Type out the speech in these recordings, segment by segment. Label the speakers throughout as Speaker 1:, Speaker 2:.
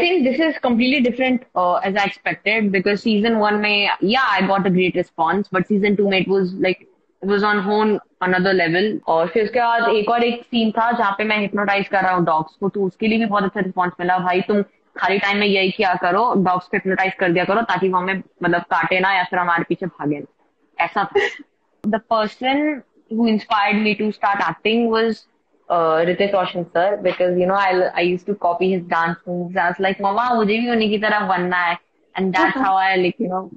Speaker 1: think this is completely different uh, as I expected because season one में yeah I got a great response but season two में it was like it was on whole another level और फिर उसके बाद एक और एक scene था जहाँ पे मैं हिप्नोटाइज कर रहा हूँ डॉग्स को तो उसके लिए भी बहुत अच्छा रिस्पॉन्स मिला भाई तुम खाली टाइम में यही किया करो डॉग्स को हिप्नोटाइज कर दिया करो ताकि वो हमें मतलब काटे ना या फिर हमारे पीछे भागे ऐसा था the person who inspired me to start acting was uh, Ritesh Roshan sir because you know I I used to copy his dance moves. I was like, Mama, मुझे भी उन्हीं की तरह बनना है, and that's how I like you know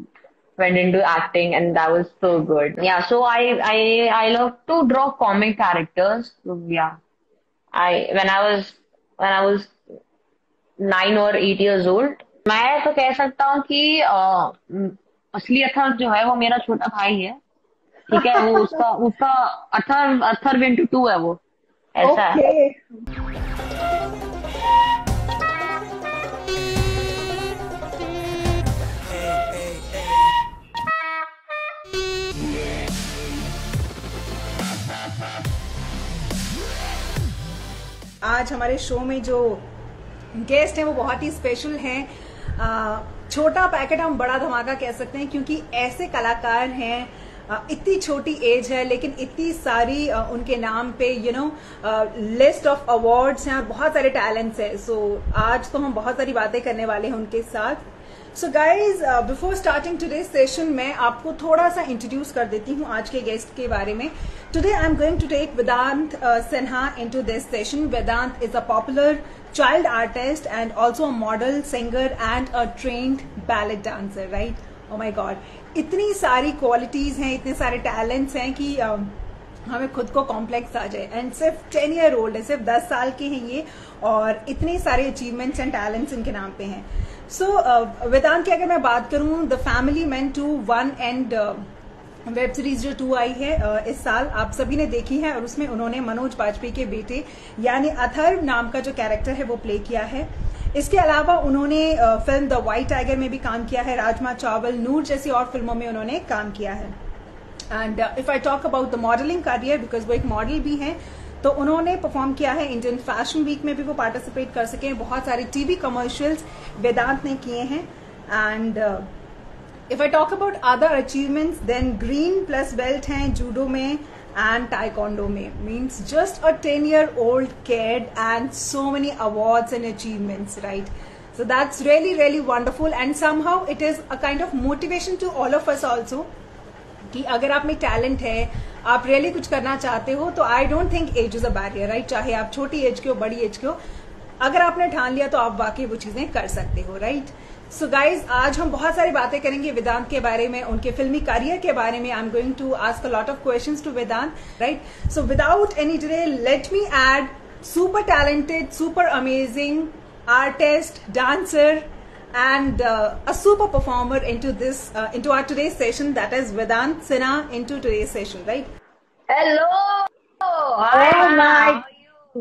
Speaker 1: went into acting, and that was so good. Yeah, so I I I love to draw comic characters. So yeah, I when I was when I was nine और eight years old मैं तो कह सकता हूँ कि असली अथर जो है वो मेरा छोटा भाई है ठीक है वो उसका उसका अथर अथर इंटू टू है वो ऐसा okay.
Speaker 2: आज हमारे शो में जो गेस्ट हैं वो बहुत ही स्पेशल हैं छोटा पैकेट हम बड़ा धमाका कह सकते हैं क्योंकि ऐसे कलाकार हैं इतनी छोटी एज है, लेकिन इतनी सारी उनके नाम पे you know list of awards हैं और बहुत सारे टैलेंट्स हैं। सो आज तो हम बहुत सारी बातें करने वाले हैं उनके साथ। So guys before starting today session मैं आपको थोड़ा सा इंट्रोड्यूस कर देती हूँ आज के गेस्ट के बारे में। Today I am going to take Vedant Sinha in to this session Vedant is a popular child artist and also a model singer and a trained ballet dancer right Oh my God. इतनी सारी qualities हैं इतने सारे talents हैं कि uh, हमें खुद को कॉम्प्लेक्स आ जाए। एंड सिर्फ़ टेन ईयर ओल्ड है सिर्फ़ दस साल के हैं ये और इतने सारे अचीवमेंट्स एंड टैलेंट्स इनके नाम पे हैं। सो so, वेदांत uh, की अगर मैं बात करूँ The Family Man two one and web series जो टू आई है इस साल आप सभी ने देखी है और उसमें उन्होंने मनोज वाजपेयी के बेटे यानी अथर्व नाम का जो कैरेक्टर है वो प्ले किया है। इसके अलावा उन्होंने फ़िल्म द व्हाइट टाइगर में भी काम किया है, राजमा चावल, नूर जैसी और फ़िल्मों में उन्होंने काम किया है। And if I talk about the modelling career because वो एक मॉडल भी है तो उन्होंने परफॉर्म किया है इंडियन फ़ैशन वीक में भी वो पार्टिसिपेट कर सके बहुत सारे टीवी कमर्शियल्स वेदांत ने किए हैं। And if I talk about other achievements then green plus belt हैं जूडो में एंड टाइकोंडो में means just a ten year old kid and so many awards and achievements right So that's really, really wonderful. And somehow it is a kind of motivation to all of us also. कि अगर आप में talent है आप really really कुछ करना चाहते हो तो I don't think age is a barrier right चाहे आप छोटी एज के हो बड़ी एज के हो अगर आपने ठान लिया तो आप वाकई वो चीज़ें कर सकते हो right right? So so guys आज हम बहुत सारी बातें करेंगे वेदांत के बारे में उनके फिल्मी करियर के बारे में। I am going to ask a lot of question to Vedant right so without any delay let me add super talented super amazing artist dancer and uh, a super performer into this uh, into our today's session that is Vedant Sinha into today's session right?
Speaker 1: Hello!
Speaker 3: Hi. oh my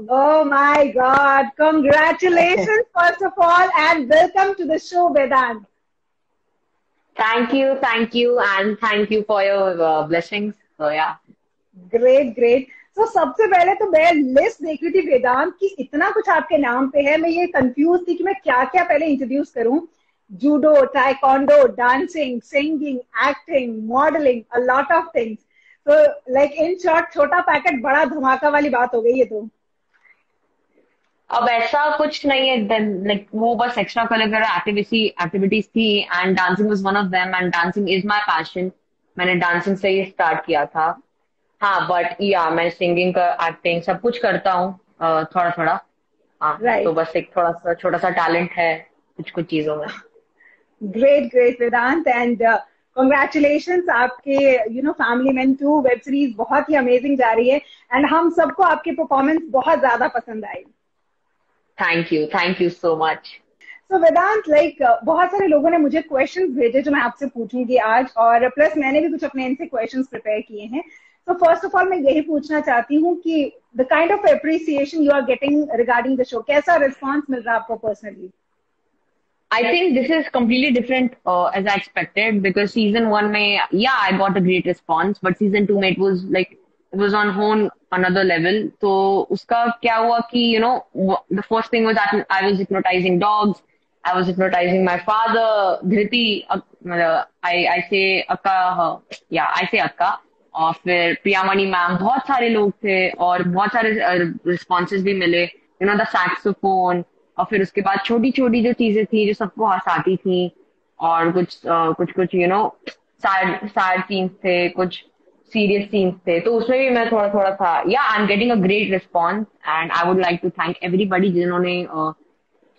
Speaker 3: Oh my God. Congratulations, first of all, and welcome to the show, Vedant.
Speaker 1: Thank you, thank you, and thank you for your uh, blessings. So, yeah.
Speaker 3: Great, great. तो so, सबसे पहले तो मैं list देख रही थी वेदांत की इतना कुछ आपके नाम पे है मैं ये कंफ्यूज थी कि मैं क्या क्या पहले इंट्रोड्यूस करूँ judo taekwondo dancing singing acting modelling a lot of things तो लाइक इन शॉर्ट छोटा पैकेट बड़ा धमाका वाली बात हो गई है तो
Speaker 1: अब ऐसा कुछ नहीं है लाइक वो बस एक्स्ट्रा करिकुलर एक्टिविटी एक्टिविटीज़ थी and dancing was one of them and dancing is my passion मैंने डांसिंग से ही स्टार्ट किया था। हाँ बट या मैं सिंगिंग का एक्टिंग सब कुछ करता हूँ थोड़ा थोड़ा हाँ right. तो बस एक थोड़ा सा छोटा सा टैलेंट है कुछ कुछ चीज़ों में।
Speaker 3: Great great Vedant and congratulation आपके you know family man two web series बहुत ही अमेजिंग जा रही है एंड हम सबको आपकी परफॉर्मेंस बहुत ज़्यादा पसंद आई
Speaker 1: thank you thank you so much
Speaker 3: so Vedant like बहुत सारे लोगों ने मुझे क्वेश्चन भेजे जो मैं आपसे पूछूँगी आज और प्लस मैंने भी कुछ अपने इनसे क्वेश्चन प्रिपेयर किए हैं। तो फ़र्स्ट ऑफ़ ऑल मैं यही पूछना चाहती हूँ कि the kind of appreciation you are getting regarding the show कैसा रिस्पॉन्स मिल रहा है आपको personally
Speaker 1: I think this is completely different uh, as I expected because season one may yeah I got a great response but season two may it was like was on whole another level. तो उसका क्या हुआ कि you know the first thing was that I was hypnotizing dogs I was hypnotizing my father, Dhriti, uh, I, I say Akka, yeah, I say Akka. और फिर Priyamani ma'am बहुत सारे लोग थे और बहुत सारे रिस्पॉन्सेज भी मिले यू नो द सैक्सोफोन और फिर उसके बाद छोटी छोटी जो चीज़ें थी जो सबको हंसाती थी और कुछ uh, कुछ कुछ you know sad sad scenes थे कुछ सीरियस सीन्स थे तो उसमें भी मैं थोड़ा थोड़ा था. Yeah I am getting a great response and I would like to thank everybody जिन्होंने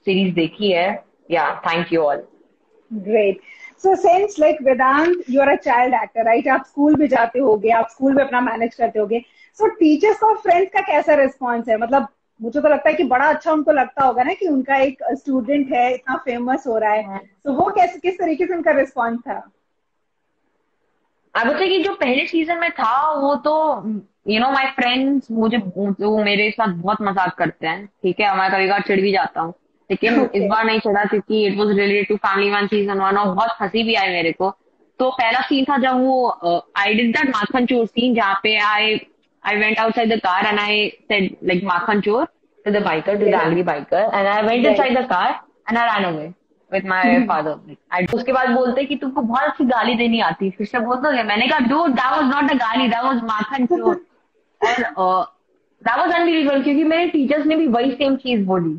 Speaker 1: सीरीज़ देखी है. Yeah thank you all
Speaker 2: great so sense like Vedant you are a child actor right आप स्कूल भी जाते होगे आप school में अपना मैनेज करते होगे. सो टीचर्स और फ्रेंड्स का कैसा रिस्पॉन्स है? मतलब मुझे तो लगता है कि बड़ा अच्छा उनको लगता होगा ना कि उनका एक स्टूडेंट है इतना फ़ेमस हो रहा है. तो वो कैसे किस तरीके से उनका रिस्पॉन्स था?
Speaker 1: आई कि जो पहले सीज़न में था वो तो यू नो माय फ्रेंड्स मुझे वो मेरे साथ बहुत मज़ाक करते हैं ठीक है? मैं कभी कभार चिड़ भी जाता हूँ। लेकिन okay. इस बार नहीं चढ़ा क्योंकि it was related to family one season one और बहुत हँसी भी आई मेरे को। तो पहला सीन था जब वो आई डिड दैट माखन चोर सीन जहाँ पे I I went outside the car and I said like माखन चोर to the biker to the angry biker and I went inside the car and I run away with my father उसके बाद बोलते कि तुमको बहुत अच्छी गाली देनी आती फिर से बोलते हो मैंने कहा do that was not a गाली दैट वाज माखन चोर और दैट वाज अनबिलीवेबल क्योंकि मेरे टीचर्स ने भी वही सेम चीज़ बोली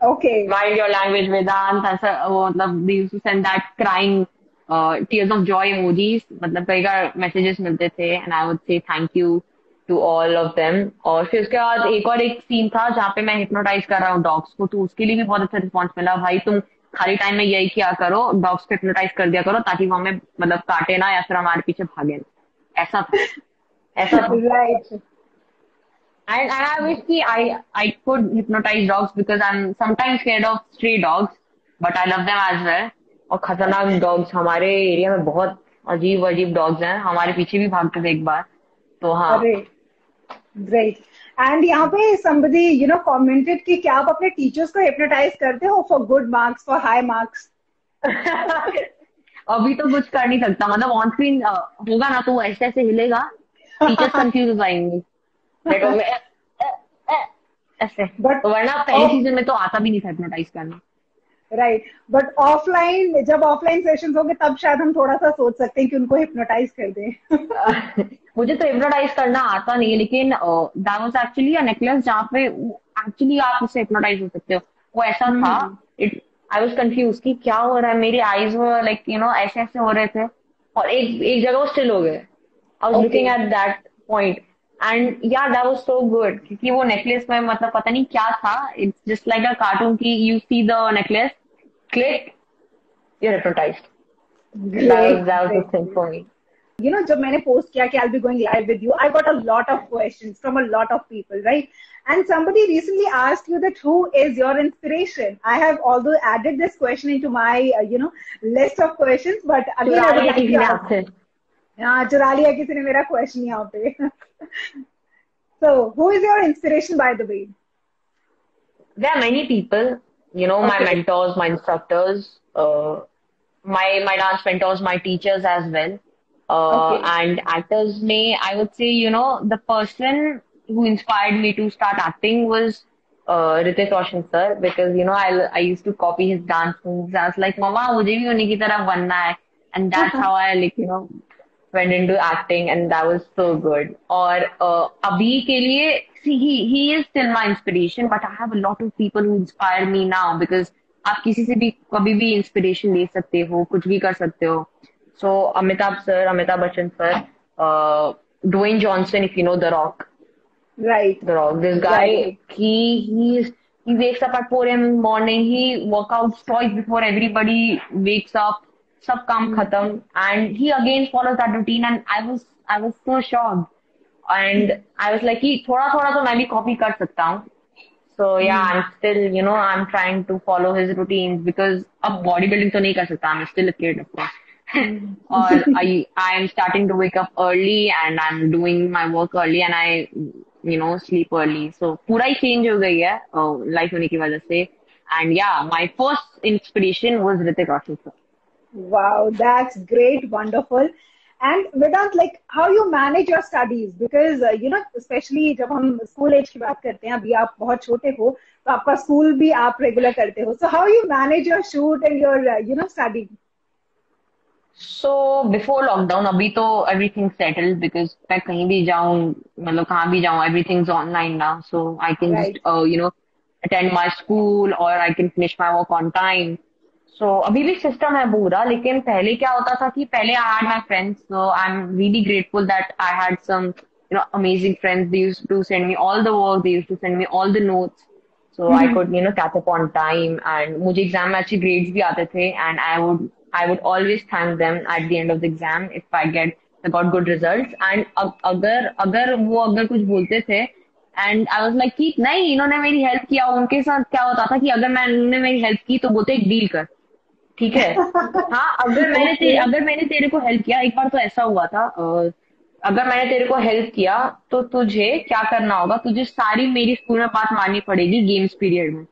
Speaker 2: Okay.
Speaker 1: Mind your language, Vedant. ऐसा वो मतलब they used to send that crying uh, tears of joy emojis. मतलब कई बार messages मिलते थे and I would say thank you to all of them. और फिर उसके बाद एक और एक सीन था जहाँ पे मैं हिप्नोटाइज कर रहा हूँ डॉग्स को तो उसके लिए भी बहुत अच्छा रिस्पॉन्स मिला भाई तुम खाली टाइम में यही किया करो डॉग्स को हिप्नोटाइज कर दिया करो ताकि वो हमें मतलब काटे ना या फिर हमारे पीछे भागे ना। ऐसा था। ऐसा था।
Speaker 2: Right.
Speaker 1: And, and I wish ki I, I could hypnotize dogs because I'm sometimes scared of stray dogs, but I love them as well. और खतरनाक डॉग्स हमारे एरिया में बहुत अजीब अजीब डॉग्स हैं। हमारे पीछे भी भागते थे एक बार। तो हाँ।
Speaker 2: ग्रेट एंड यहाँ पे somebody you know commented कि क्या आप अपने टीचर्स को हिप्नोटाइज करते हो for good marks for high marks
Speaker 1: अभी तो कुछ कर नहीं सकता। मतलब ऑन स्क्रीन होगा ना तो वो ऐसे ऐसे हिलेगा। टीचर्स कंफ्यूज हो जाएँगे। ऐसे। बट वरना पहले सीज़न में तो आता भी नहीं था हिप्नोटाइज करना।
Speaker 2: राइट बट ऑफलाइन जब ऑफलाइन सेशंस होंगे तब शायद हम थोड़ा सा सोच सकते हैं कि उनको हिप्नोटाइज कर दें।
Speaker 1: मुझे तो हिप्नोटाइज करना आता नहीं है लेकिन that was actually a necklace जहाँ पे एक्चुअली आप उससे हिप्नोटाइज हो सकते हो। वो ऐसा hmm. था इट आई वाज कंफ्यूज कि क्या हो रहा है मेरी आईज लाइक यू नो ऐसे ऐसे हो रहे थे और एक एक जगह वो स्टिल हो गए। I was looking at that point and yeah that was so good क्योंकि वो नेकलेस में मतलब पता नहीं क्या था it's just like a cartoon की you see the necklace click you hypnotized. That, that was the thing for me
Speaker 2: you know जब मैंने पोस्ट किया कि I'll be going live with you I got a lot of questions from a lot of people right and somebody recently asked you that who is your inspiration I have although added this question into my uh, you know list of questions but again I would like to ask हाँ चुरा लिया किसी ने मेरा question यहाँ पे so who is your inspiration by the way
Speaker 1: there are many people you know okay. my mentors my instructors uh, my my dance mentors my teachers as well uh, okay. and actors may i would say you know the person who inspired me to start acting was uh, Hrithik Roshan sir because you know I I used to copy his dance moves. I was like, Mama, मुझे भी उन्हीं की तरह बनना है, and that's how I like you know went into acting and that was so good. और uh, अभी के लिए see he he is still my inspiration but I have a lot of people who inspire me now because आप किसी से भी कभी भी इंस्पिरेशन ले सकते हो कुछ भी कर सकते हो so Amitabh sir Amitabh Bachchan sir Dwayne Johnson if you know The Rock.
Speaker 2: Right.
Speaker 1: The Rock this guy right. he he's he wakes up at 4 a.m. in the morning. He workouts twice before everybody wakes up. सब काम खत्म and he again follow that routine and I was I was so shocked and I was like कि थोड़ा थोड़ा तो मैं भी copy कर सकता हूँ या I am still you know I am trying to follow his routine because अब बिल्डिंग तो नहीं कर सकता I am still a kid of I I am starting to wake up early and I am doing my work early and I you know sleep early so पूरा ही change हो गई है लाइफ uh, होने की वजह से. And yeah my first inspiration was Hrithik Roshan sir
Speaker 2: Wow, that's great, wonderful. And Vedant, like how you manage your studies? Because uh, you know जब हम स्कूल एज की बात करते हैं अभी आप बहुत छोटे हो तो आपका स्कूल भी आप रेगुलर करते हो. So how you manage your shoot and your you know study
Speaker 1: so before lockdown अभी तो एवरीथिंग सेटल बिकॉज़ मैं कहीं भी जाऊँ मतलब कहाँ भी जाऊँ एवरीथिंग ऑनलाइन ना so I can just you know attend my school और I can finish my work on time so अभी भी सिस्टम है पूरा लेकिन पहले क्या होता था कि पहले I had my friends so I am really grateful that I had some you know amazing friends they used to send me all the work they used to send me all the notes so I could you know catch up on time and मुझे exam में अच्छे grades भी आते थे and I would I would always thank them at the end of the exam if I get got good results. And अगर अगर वो अगर कुछ बोलते थे एंड आई वाज लाइक कि नहीं इन्होंने मेरी हेल्प किया उनके साथ क्या होता था कि अगर मैं उन्होंने मेरी हेल्प की तो बोलते एक डील कर ठीक है हाँ अगर मैंने तेरे अगर मैंने तेरे को हेल्प किया एक बार तो ऐसा हुआ था अगर मैंने तेरे को हेल्प किया तो तुझे क्या करना होगा तुझे सारी मेरी स्कूल में बात माननी पड़ेगी गेम्स पीरियड में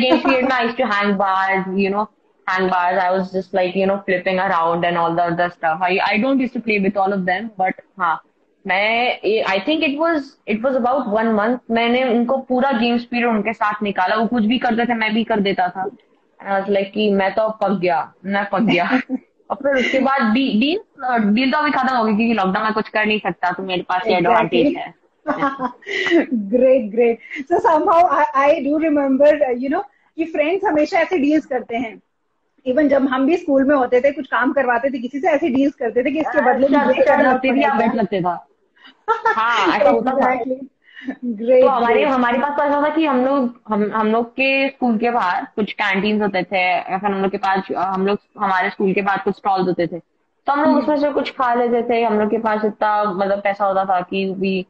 Speaker 1: गेम्स पीरियड में I to hang bar you know handbars. I was just like, you know, flipping around and all the other stuff. I, I don't used to play with all of them, but हाँ मैं I think it was it was about one month मैंने उनको पूरा games period उनके साथ निकाला। वो कुछ भी करते थे मैं भी कर देता था। लाइक कि मैं तो पक गया। मैं पक गया। और फिर उसके बाद डील डील तो अभी खत्म हो गई क्योंकि लॉकडाउन में कुछ कर नहीं सकता तो मेरे पास ये एडवांटेज है।
Speaker 2: Great great so somehow I do remember you know कि फ्रेंड्स हमेशा ऐसे डील्स करते हैं। इवन जब हम भी स्कूल में होते थे कुछ काम करवाते थे किसी से ऐसे डील्स करते थे कि इसके बदले में
Speaker 1: बैठ लगते था। हाँ ऐसा होता था ग्रेट तो हमारे हमारे पास तो ऐसा था कि हम लोग हम हम लोग के स्कूल के बाहर कुछ कैंटीन होते थे या फिर हम लोग के पास हम लोग हमारे स्कूल के बाहर कुछ स्टॉल होते थे। तो हम लोग उसमें से कुछ खा लेते थे। हम लोग के पास इतना मतलब पैसा होता था कि we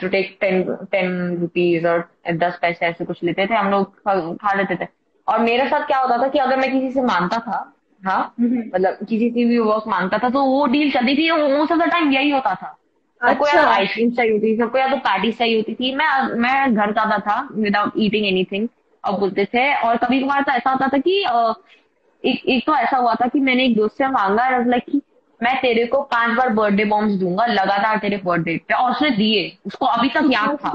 Speaker 1: to take ten ten rupees और दस पैसे ऐसे कुछ लेते थे। हम लोग खा लेते थे। और मेरे साथ क्या होता था कि अगर मैं किसी से मानता था हाँ हम्म। मतलब किसी से भी वर्क माँगता था तो वो डील चलती थी मोस्ट ऑफ़ द टाइम यही होता था। सबको या तो आइसक्रीम चाहिए होती थी सबको या तो पैटीज चाहिए होती थी। मैं मैं घर जाता था विदाउट ईटिंग एनीथिंग और बोलते थे। और कभी कभार तो ऐसा होता था कि एक एक तो ऐसा हुआ था कि मैंने एक दोस्त से मांगा लाइक कि मैं तेरे को पाँच बार बर्थडे बॉम्ब्स दूँगा लगातार तेरे बर्थडे पे। और उसने दिए उसको अभी तक याद था।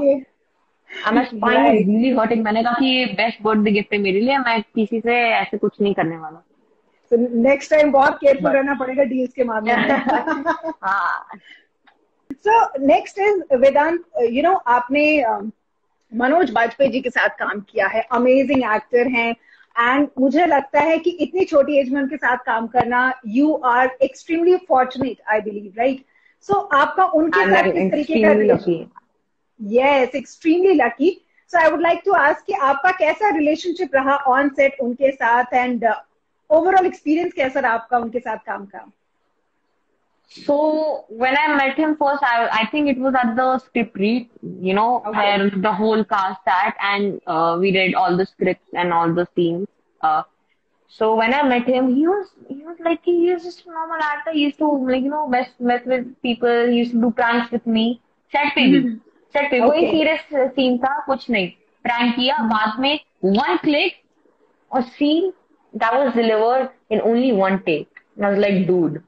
Speaker 1: मैंने कहा कि बेस्ट बर्थडे गिफ्ट है मेरे लिए मैं किसी से ऐसे कुछ नहीं करने वाला।
Speaker 2: नेक्स्ट टाइम बहुत केयरफुल रहना पड़ेगा डील्स के मामले में। So next is Vedant you know आपने um, मनोज बाजपेयी जी के साथ काम किया है अमेजिंग एक्टर हैं। एंड मुझे लगता है कि इतनी छोटी एज में उनके साथ काम करना you are extremely fortunate I believe right so आपका उनके साथ किस तरीके का yes extremely lucky so i would like to ask ki aapka kaisa relationship raha on set unke sath and uh, overall experience kaisa raha aapka unke sath kaam ka
Speaker 1: so when i met him first i, I think it was at the script read you know okay. where the whole cast sat and uh, we read all the scripts and all the scenes uh, so when I met him, he was he was like he is just a normal actor. He used to like you know mess mess with people. He used to do pranks with me, set people. Mm-hmm. Set पे कोई serious scene था कुछ नहीं। Prank किया बाद में one click और scene that was delivered in only one take I was like dude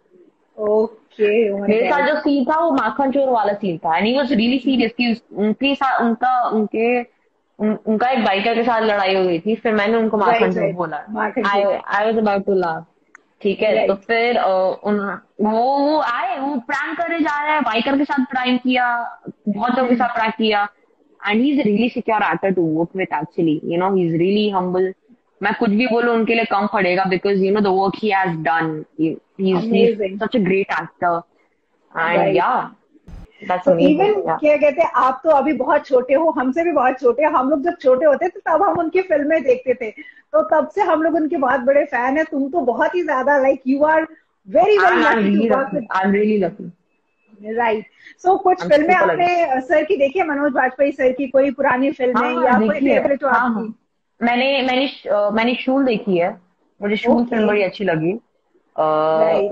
Speaker 2: okay
Speaker 1: मेरे साथ जो सीन था वो माखन चोर वाला सीन था। And he was really serious कि उनके साथ उनका उनके उन, उनका एक बाइकर के साथ लड़ाई हो गई थी फिर मैंने उनको माखन चोर बोला। I I was about to laugh ठीक है तो फिर वो वो आए वो प्रैंक करने जा रहे हैं बाइकर के साथ प्रैंक किया। बहुत लोगों के साथ प्रैंक किया। And he is really secure actor to work with actually you know he is really humble मैं कुछ भी बोलूँ उनके लिए कम पड़ेगा because you know the work he has done he is such a great actor and yeah
Speaker 2: even क्या कहते हैं आप तो अभी बहुत छोटे हो हमसे भी बहुत छोटे हम लोग जब छोटे होते थे तब हम उनकी फ़िल्में देखते थे। तो तब से हम लोग उनके बहुत बड़े फ़ैन है। तुम तो बहुत ही ज़्यादा like you are very very right so कुछ फ़िल्में आपने सर की देखी है मनोज वाजपेयी सर की कोई पुरानी फ़िल्म हाँ, या कोई फेवरेट हाँ, आपकी हाँ।
Speaker 1: मैंने मैंने मैंने शूल देखी है। मुझे शूल फ़िल्म बड़ी अच्छी लगी।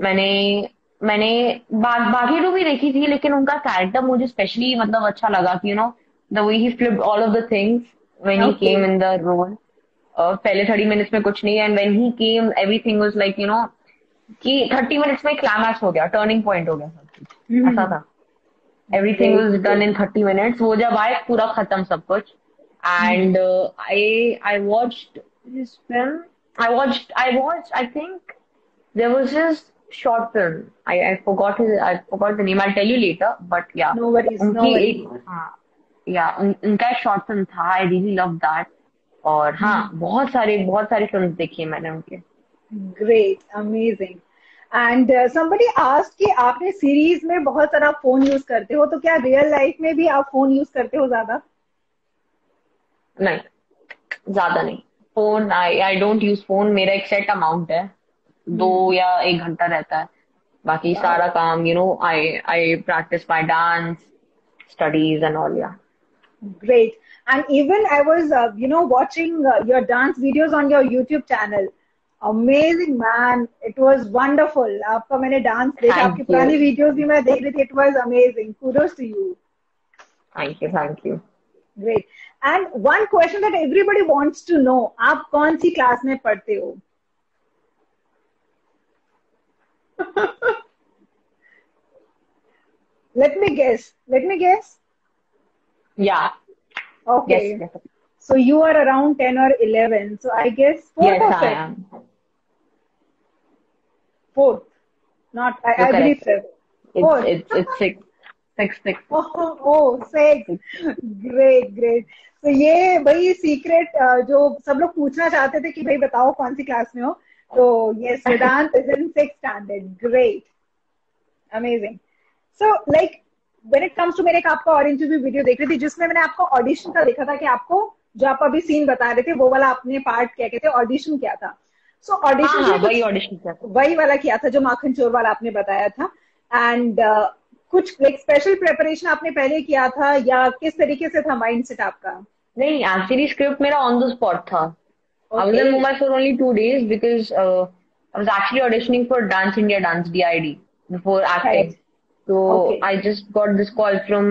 Speaker 1: मैंने मैंने बा, बाकी टू भी देखी थी लेकिन उनका कैरेक्टर मुझे स्पेशली मतलब अच्छा लगा कि you know the way he flipped all of the things when he came in the role पहले थर्टी मिनट्स में कुछ नहीं and when he came everything was like you know कि थर्टी मिनट्स में क्लाइमैक्स हो गया टर्निंग पॉइंट हो गया सब। mm-hmm. ऐसा था everything was done in thirty minutes वो जब आए पूरा खत्म सब कुछ and uh, I I watched his film. I watched I watched I think there was short film. I, I forgot his I forgot the name. I'll tell you later. But yeah,
Speaker 2: No worries, no worries.
Speaker 1: एक हाँ या उन, उनका एक short film था I really love that और हाँ बहुत सारे बहुत सारे फ़िल्म देखी है मैंने उनके
Speaker 2: Great, amazing. And uh, somebody asked कि आपने सीरीज़ में बहुत सारा फ़ोन यूज़ करते हो तो क्या रियल लाइफ में भी आप फ़ोन यूज़ करते हो ज़्यादा?
Speaker 1: नहीं ज़्यादा नहीं। Phone I I don't use phone मेरा एक सेट अमाउंट है। दो या एक घंटा रहता है। बाकी सारा काम you know I I practice my dance studies and all yeah
Speaker 2: great and even I was you know watching your dance videos on your YouTube your amazing man it was wonderful आपका मैंने dance देखा आपकी पुरानी video भी मैं देख रही थी it was amazing kudos to you
Speaker 1: thank you thank you
Speaker 2: great and one question that everybody wants to know आप कौन सी क्लास में पढ़ते हो? Let me guess let me guess
Speaker 1: yeah
Speaker 2: okay so you are around ten और eleven so I guess fourth of
Speaker 1: seven
Speaker 2: Fourth. Not, I,
Speaker 1: You're
Speaker 2: I believe fifth. Fourth.
Speaker 1: it's it's it's six six six
Speaker 2: Oh, oh, six. Great, great. तो ये वही secret जो सब लोग पूछना चाहते थे कि भाई बताओ कौन सी क्लास में हो तो ये Vedant is in six standard great amazing so like when it comes to मेरे एक आपका और इंटरव्यू वीडियो देख रही थी जिसमें मैंने आपको ऑडिशन का देखा था कि आपको जो आप अभी सीन बता रहे थे वो वाला आपने पार्ट क्या कहते ऑडिशन किया था सो ऑडिशन
Speaker 1: वही ऑडिशन किया
Speaker 2: वही वाला किया था जो माखन चोर वाला आपने बताया था। एंड uh, कुछ लाइक स्पेशल प्रेपरेशन आपने पहले किया था या किस तरीके से था माइंडसेट आपका?
Speaker 1: नहीं एक्चुअली स्क्रिप्ट मेरा ऑन द स्पॉट था। Mumbai for only 2 days because I was actually auditioning for dance India dance DID before acting
Speaker 2: तो
Speaker 1: I just got this call from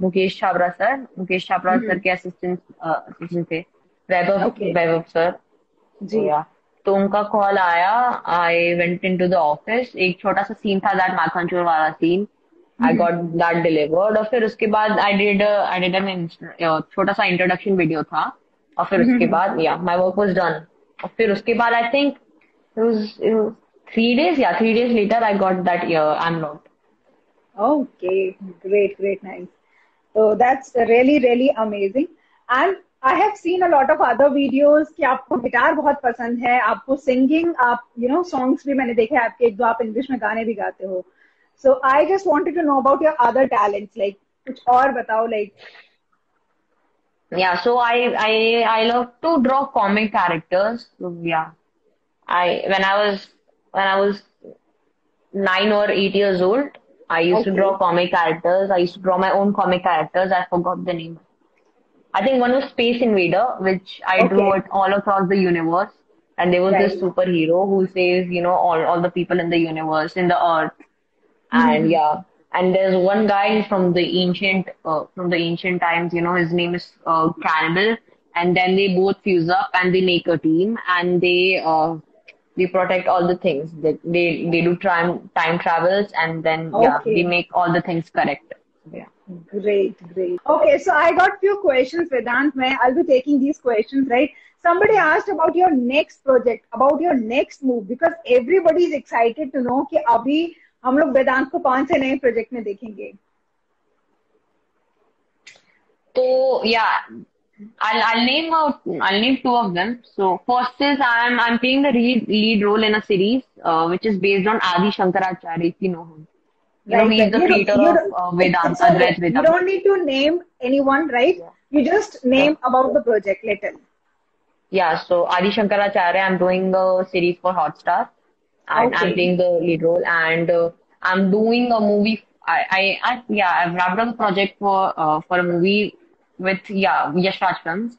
Speaker 1: Mukesh Chhabra sir Mukesh Chhabra sir के assistant assistant थे। Vaibhav Vaibhav sir
Speaker 2: ji.
Speaker 1: तो उनका call आया I went in to the office एक छोटा सा scene था दैट माखनचोर वाला scene I got that delivered और फिर उसके बाद I did I did an छोटा सा इंट्रोडक्शन वीडियो था और फिर उसके बाद या माय वर्क वाज डन और फिर उसके बाद आई थिंक थ्री डेज़ या three days later I got that I am not
Speaker 2: Okay, great great, nice. So that's really, really amazing. And I have seen a lot of other videos कि आपको guitar बहुत पसंद है आपको singing आप you know songs भी मैंने देखे आपके एक दो आप इंग्लिश में गाने भी गाते हो so I just wanted to know about your other talents like कुछ और बताओ like
Speaker 1: Yeah, so I I I love to draw comic characters. So yeah, I when I was when I was nine or eight years old, I used
Speaker 2: okay.
Speaker 1: to draw comic characters. I used to draw my own comic characters. I forgot the name. I think one was Space Invader, which I drew
Speaker 2: Okay.
Speaker 1: it all across the universe. And there was this superhero who saves, you know, all, all the people in the universe, in the earth. And yeah, and there's one guy from the ancient, uh, from the ancient times, you know, his name is uh, Cannibal. And then they both fuse up and they make a team and they, uh, they protect all the things. They, they, they do time, time travels and then, yeah, they make all the things correct. Yeah.
Speaker 2: Great, great. Okay, so I got few questions, Vedant. I'll be taking these questions, right? Somebody asked about your next project, about your next move, because everybody is excited to know कि अभी हम लोग वेदांत को कौन से नए project में देखेंगे
Speaker 1: So yeah, I'll I'll name out I'll name two of them. So first is I'm I'm playing the lead lead role in a series uh, which is based on Adi Shankaracharya, if you know him. You know, he's the
Speaker 2: You don't-
Speaker 1: creator of
Speaker 2: don't-
Speaker 1: uh, Vedanta. Advait
Speaker 2: You don't need to name anyone, right? You just name about the project little.
Speaker 1: Yeah, so Adi Shankaracharya, I'm doing a series for Hotstar, and I'm
Speaker 2: Okay.
Speaker 1: playing the lead role, and uh, I'm doing a movie. I, I, I yeah, I've wrapped up a project for uh, for a movie with yeah Yash Raj Films.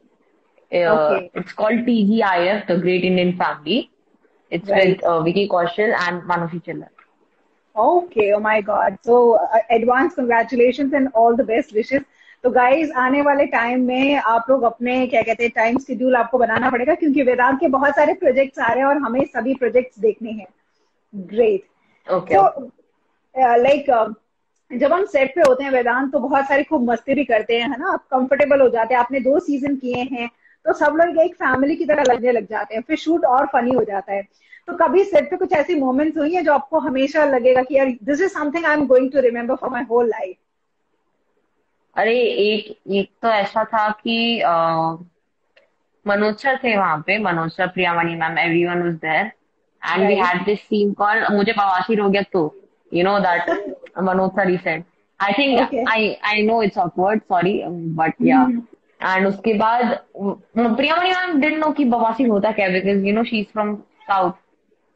Speaker 1: Uh,
Speaker 2: Okay.
Speaker 1: It's called TGIF, The Great Indian Family. It's
Speaker 2: Right.
Speaker 1: with uh, Vicky Kaushal and Manushi Chillar.
Speaker 2: Oh my God. So uh, advance congratulations and all the best wishes. तो guys आने वाले time में आप लोग अपने क्या कहते हैं टाइम शेड्यूल आपको बनाना पड़ेगा क्योंकि वेदांत के बहुत सारे प्रोजेक्ट्स आ रहे हैं और हमें सभी प्रोजेक्ट्स देखने हैं। ग्रेट like, uh, जब हम सेट पे होते हैं वेदांत तो बहुत सारी खूब मस्ती भी करते हैं है ना? आप कंफर्टेबल हो जाते हैं। आपने दो सीज़न किए हैं तो सब लोग एक फैमिली की तरह लगने लग जाते हैं। फिर शूट और फनी हो जाता है। तो कभी सेट पे कुछ ऐसी मोमेंट्स हुई है जो आपको हमेशा लगेगा कि यार this is something I am going to remember for my whole life
Speaker 1: अरे एक एक तो ऐसा था कि मनोज सर थे वहाँ पे Manoj sir Priyamani ma'am everyone was there and we had this scene call मुझे बवासीर हो गया तो you know that Manoj sir he said I think I I know it's awkward sorry but yeah and उसके बाद Priyamani ma'am didn't know कि बवासीर होता क्या because you know she is from south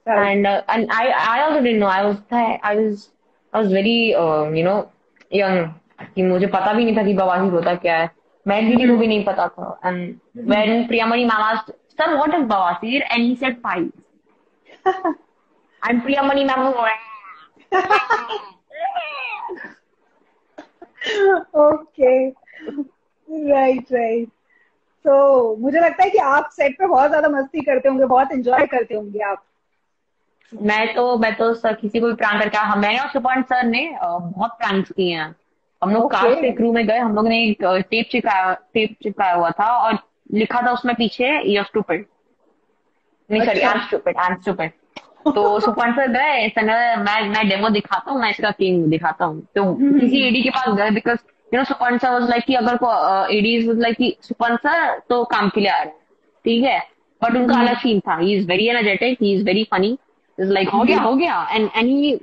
Speaker 1: and uh, and I I also didn't know. I was I was I was very uh, you know young. कि मुझे पता भी नहीं था कि बवासीर होता क्या है। मैं दीदी को भी नहीं पता था। And when Priyamani ma'am asked sir what is बवासीर and he said piles and Priyamani ma'am
Speaker 2: okay right right तो मुझे लगता है कि आप सेट पे बहुत ज़्यादा मस्ती करते होंगे बहुत एंजॉय करते होंगे आप।
Speaker 1: मैं तो मैं तो सर किसी को भी प्रैंक करके हम मैंने और सुपर्ण सर ने बहुत प्रैंक्स किए हैं। हम लोग okay. कार से क्रू में गए हम लोग ने एक टेप चिपकाया टेप चिपकाया हुआ था और लिखा था उसमें पीछे यू स्टूपिड नहीं sorry I am stupid I am stupid तो सर गए सर मैं मैं डेमो दिखाता हूँ मैं इसका किंग दिखाता हूँ। तो hmm. किसी एडी के पास गए because you know sir was like कि अगर एडी वाज लाइक कि सर तो काम के लिए आ रहे हैं ठीक है? बट उनका. अलग सीन था। He is very energetic he is very funny is like हो गया हो गया. And and he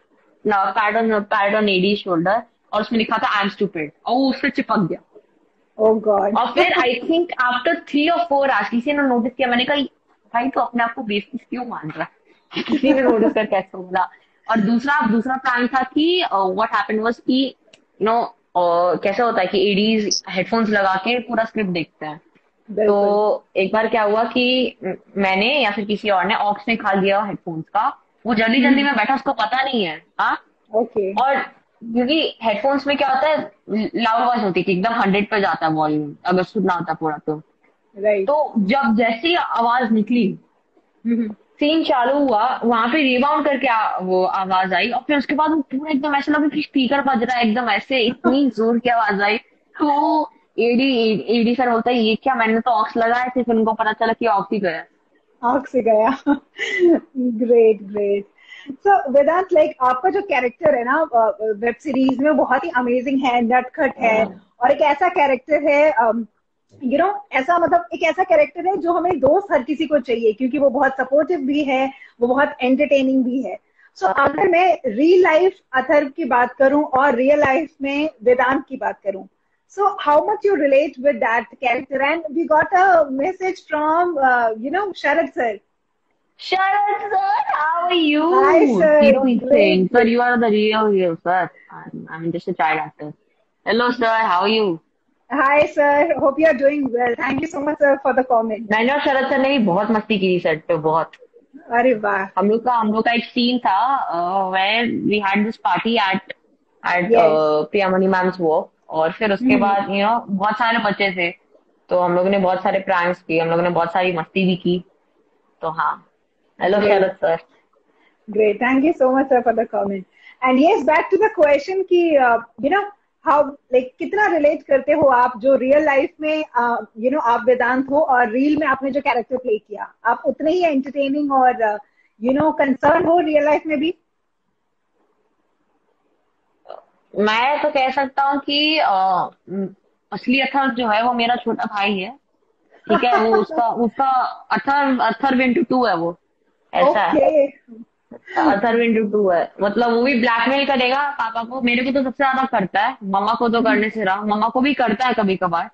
Speaker 1: pad on pad on AD shoulder और उसमें लिखा था आई एम स्टूपिड और वो उससे चिपक गया.
Speaker 2: Oh God.
Speaker 1: और फिर आई थिंक आफ्टर थ्री और फोर आज किसी ने नोटिस किया मैंने कहा भाई तो अपने आप को बेवकूफ़ क्यों मान रहा है? किसी ने नोटिस कर कैसे बोला. और दूसरा दूसरा प्लान था कि व्हाट हैपेंड वाज कि यू नो कैसे होता है कि एडीज हेडफोन्स लगा के पूरा स्क्रिप्ट देखते हैं. तो एक बार क्या हुआ कि मैंने या फिर किसी और ने ऑक्स ने खा लिया हेडफोन्स का। वो जल्दी जल्दी हम्म। में बैठा उसको पता नहीं है। हाँ?
Speaker 2: ओके।
Speaker 1: और क्योंकि हेडफोन्स में क्या होता है लाउड वॉइस होती है एकदम हंड्रेड पर जाता है वॉल्यूम अगर सुनना होता पूरा तो।
Speaker 2: Right.
Speaker 1: तो जब जैसी आवाज़ निकली सीन चालू हुआ वहाँ पे रिबाउंड करके आ, वो आवाज़ आई और फिर उसके बाद वो पूरा एकदम ऐसा लगा कि स्पीकर बज रहा है एकदम ऐसे इतनी ज़ोर की आवाज़ आई। तो एडी एडी सर बोलता है ये क्या मैंने तो ऑक्स लगाए थे फिर उनको पता चला कि ऑक्स ही गया।
Speaker 2: ऑक्स ही गया। Great great so Vedant like आपका जो कैरेक्टर है ना वेब सीरीज़ में बहुत ही अमेजिंग है नटखट है हाँ। और एक ऐसा कैरेक्टर है यू नो ऐसा मतलब एक ऐसा कैरेक्टर है जो हमें दोस्त हर किसी को चाहिए क्योंकि वो बहुत सपोर्टिव भी है वो बहुत एंटरटेनिंग भी है। सो so, अगर मैं रियल लाइफ अथर्व की बात करूँ और रियल लाइफ में वेदांत की बात करूँ So how much you relate with that character? And we got a message from, uh, you know, Sharad sir.
Speaker 1: Sharad sir, how are you?
Speaker 2: Hi sir.
Speaker 1: Hero insane. Sir, you are the real hero, sir. I'm, I'm just a child actor. Hello sir, how are you?
Speaker 2: Hi sir, hope you are doing well. Thank you so much sir for the comment.
Speaker 1: मैंने और शरद sir ने भी बहुत मस्ती की थी set पे बहुत
Speaker 2: अरे वाह
Speaker 1: हम लोग का हम लोग का एक सीन था where we had this party at at Priyamani ma'am's work और फिर उसके hmm. बाद यू नो बहुत सारे बच्चे थे तो हम लोगों ने बहुत सारे प्रैंक्स किए हम लोगों ने बहुत सारी मस्ती भी की तो हाँ hello Sharad sir
Speaker 2: great thank you so much sir for the comment and yes back to the question कि यू नो हाउ लाइक कितना रिलेट करते हो आप जो रियल लाइफ में यू नो आप वेदांत हो और रील में आपने जो कैरेक्टर प्ले किया? आप उतने ही एंटरटेनिंग और यू नो कंसर्न हो रियल लाइफ में भी?
Speaker 1: मैं तो कह सकता हूँ कि असली अथर जो है वो मेरा छोटा भाई है। ठीक है वो उसका उसका अथर अथर विंटू टू है वो। ऐसा okay. है अथर विंटू टू है। मतलब वो भी ब्लैकमेल करेगा पापा को। मेरे को तो सबसे ज़्यादा करता है। मम्मा को तो हम्म। करने से रहा। मम्मा को भी करता है कभी कभार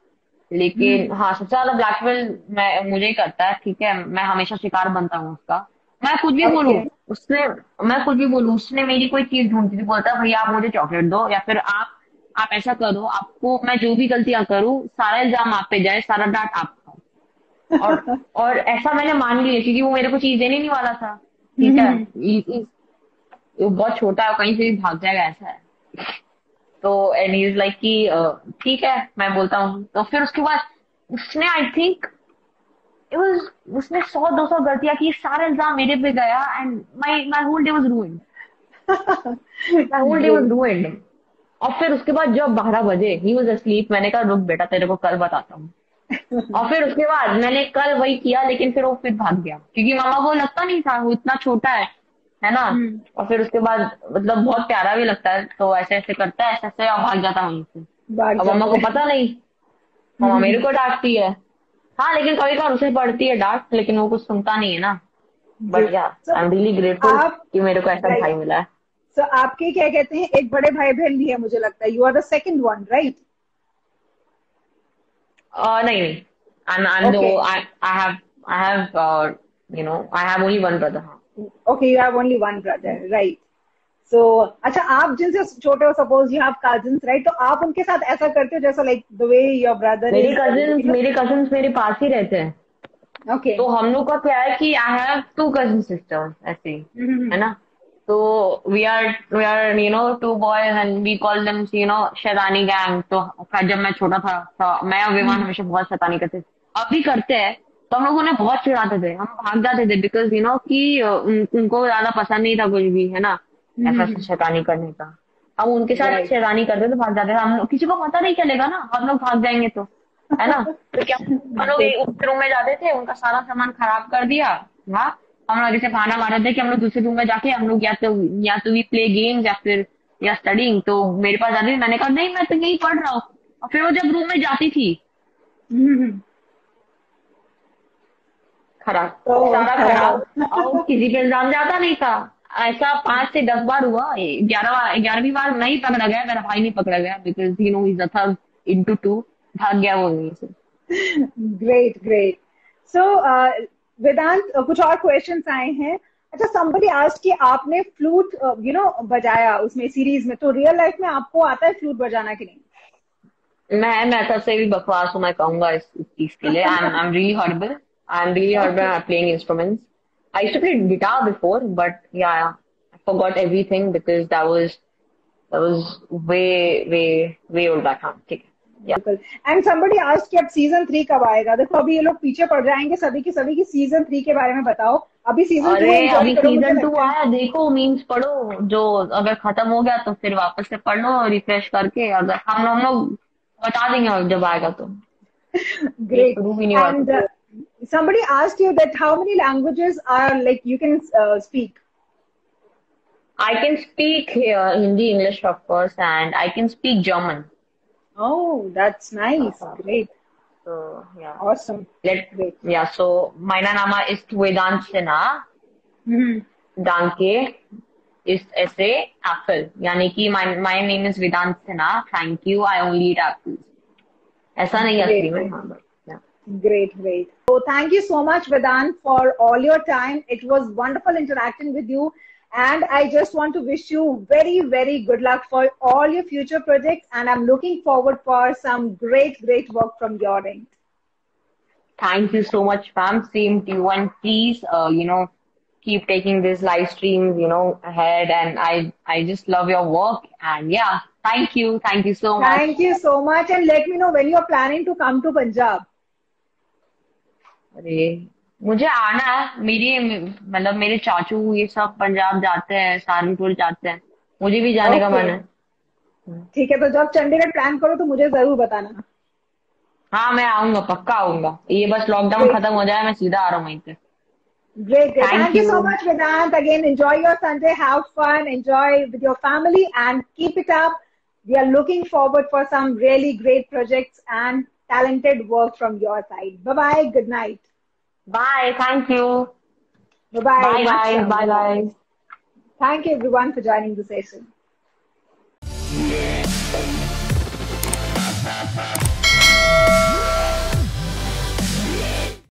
Speaker 1: लेकिन हम्म। हाँ सबसे ज़्यादा ब्लैकमेल मैं मुझे ही करता है। ठीक है मैं हमेशा शिकार बनता हूँ उसका। मैं कुछ भी बोलू उसने मैं कुछ भी बोलू उसने मेरी कोई चीज़ ढूंढती थी बोलता भैया आप मुझे चॉकलेट दो या फिर आप आप ऐसा करो आपको मैं जो भी गलतियाँ करूँ सारा इल्ज़ाम आप पे जाए सारा डांट आप और और ऐसा मैंने मान लिया क्योंकि वो मेरे को चीज़ देने नहीं वाला था। ठीक है? हम्म। वो बहुत छोटा है कहीं से भी भाग जाएगा ऐसा है। तो एंड इज़ लाइक कि ठीक है मैं बोलता हूँ। तो फिर उसके बाद उसने आई थिंक was उसने सौ दो सौ गलतियाँ की सारा इल्ज़ाम मेरे पे गया and my my whole day was ruined my whole day was ruined और फिर उसके बाद जब बारह बजे ही वॉज़ अस्लीप मैंने कहा रुक बेटा तेरे को कल बताता हूँ. और फिर उसके बाद मैंने कल वही किया लेकिन फिर वो फिर भाग गया। क्योंकि मामा को लगता नहीं था वो इतना छोटा है है ना?
Speaker 2: हम्म।
Speaker 1: और फिर उसके बाद मतलब बहुत प्यारा भी लगता है तो ऐसे ऐसे करता है ऐसे ऐसे और भाग जाता है वहीं से। मम्मा को पता नहीं। मम्मा मेरे को डांटती है। हाँ लेकिन कभी कभार उसे पड़ती है डांट लेकिन वो कुछ सुनता नहीं है ना। But yeah I am really grateful कि मेरे को ऐसा भाई मिला है।
Speaker 2: सो आपके क्या कहते हैं एक बड़े भाई बहन भी है मुझे लगता है। You are the second one
Speaker 1: right नहीं नहीं। I'm, I'm
Speaker 2: Okay.
Speaker 1: the, I, I have I have uh, you know I have only one brother हाँ।
Speaker 2: Okay you have only one brother so अच्छा आप जिनसे छोटे हो suppose you have cousins right तो आप उनके साथ ऐसा करते हो जैसा like the way your brother
Speaker 1: मेरे कजिन्स मेरे कजिन्स मेरे पास ही रहते हैं।
Speaker 2: ओके
Speaker 1: तो हम लोग का क्या है कि I have two cousin sisters ऐसे ही, ना? तो we are we are you know two boys and we call them you know शैतानी गैंग तो जब मैं छोटा था तो मैं और विमान हमेशा बहुत शैतानी करते थे। अब भी करते हैं तो हम लोग उन्हें बहुत चिढ़ाते थे। हम भाग जाते थे बिकॉज़ यू नो कि उनको ज़्यादा पसंद नहीं था कुछ भी है ना? ऐसा ऐसा शैतानी करने का। हम उनके साथ. शैतानी करते थे भाग जाते हम किसी को पता नहीं चलेगा ना। हम लोग भाग जाएँगे तो। है ना? तो क्या हम लोग रूम में जाते थे उनका सारा सामान खराब कर दिया। हाँ? हम लोग जैसे बहाना मार थे कि हम लोग दूसरे रूम में जाके हम लोग या तो या तो वी प्ले गेम्स या फिर या स्टडिंग तो मेरे पास जाती थी मैंने कहा नहीं मैं तो यही पढ़ रहा हूँ। और फिर वो जब रूम में जाती थी।
Speaker 2: हम्म,
Speaker 1: खराब।
Speaker 2: तो
Speaker 1: सारा
Speaker 2: खराब।
Speaker 1: खराब। और किसी पे इल्ज़ाम जाता नहीं था। ऐसा पाँच से दस बार हुआ ग्यारह ग्यारहवीं बार नहीं पकड़ा गया मेरा भाई नहीं पकड़ा गया because you know is third into two भाग गया वो वहीं से।
Speaker 2: ग्रेट ग्रेट सो वेदांत कुछ और क्वेश्चंस आए हैं। अच्छा somebody asked कि आपने फ्लूट यू नो बजाया उसमें सीरीज़ में तो रियल लाइफ में आपको आता है फ्लूट बजाना कि नहीं?
Speaker 1: मैं मैं सबसे भी बकवास हूँ मैं कहूँगा इस चीज़ के लिए। I am really horrible I am really horrible playing instruments I used to play guitar before but yeah I forgot everything because that was that was way way way old back हाँ ठीक Yeah.
Speaker 2: And somebody asked कि अब season three कब आएगा? देखो अभी ये लोग पीछे पड़ जाएँगे सभी की सभी की सीज़न थ्री के बारे में बताओ। अभी सीज़न
Speaker 1: अरे अभी सीज़न टू आया? देखो मीम्स पढ़ो जो अगर खत्म हो गया तो फिर वापस से पढ़ लो रिफ्रेश करके अगर हम लोग बता देंगे जब आएगा तो।
Speaker 2: Great. somebody asked you that how many languages are like you can uh, speak
Speaker 1: I can speak uh, Hindi, English, of course, and I can speak German.
Speaker 2: oh that's nice
Speaker 1: Uh-huh.
Speaker 2: great
Speaker 1: So yeah.
Speaker 2: awesome
Speaker 1: Let
Speaker 2: Great.
Speaker 1: yeah. So meine Name ist Vedant Sinha.
Speaker 2: Mhm.
Speaker 1: Danke ist essay apple. यानी कि my my name is Vedant Sinha. Thank you. I only eat apples. ऐसा नहीं है
Speaker 2: Great.
Speaker 1: असली में हाँ but yeah.
Speaker 2: Great, great. So thank you so much, Vedan, for all your time. It was wonderful interacting with you. And I just want to wish you very, very good luck for all your future projects. And I'm looking forward for some great, great work from your end.
Speaker 1: Thank you so much, fam. Same to you. And please, uh, you know, keep taking this live stream, you know, ahead. And I, I just love your work. And yeah, thank you. Thank you so much.
Speaker 2: Thank you so much. And let me know when you're planning to come to Punjab.
Speaker 1: अरे मुझे आना है। मेरी मतलब मेरे चाचू ये सब पंजाब जाते हैं सहारनपुर जाते हैं। मुझे भी जाने का मन है।
Speaker 2: ठीक है तो जब चंडीगढ़ प्लान करो तो मुझे ज़रूर बताना।
Speaker 1: हाँ मैं आऊँगा पक्का आऊँगा। ये बस लॉकडाउन खत्म हो जाए मैं सीधा आ रहा हूँ वहीं
Speaker 2: great great
Speaker 1: thank
Speaker 2: you so much Vedant again enjoy your Sunday have fun enjoy with your family and keep it up we are looking forward for some really great projects and talented work from your side bye bye good night
Speaker 1: Bye. Thank you.
Speaker 2: Bye-bye.
Speaker 1: Bye
Speaker 2: bye.
Speaker 1: Bye bye.
Speaker 2: Thank you everyone for joining the session.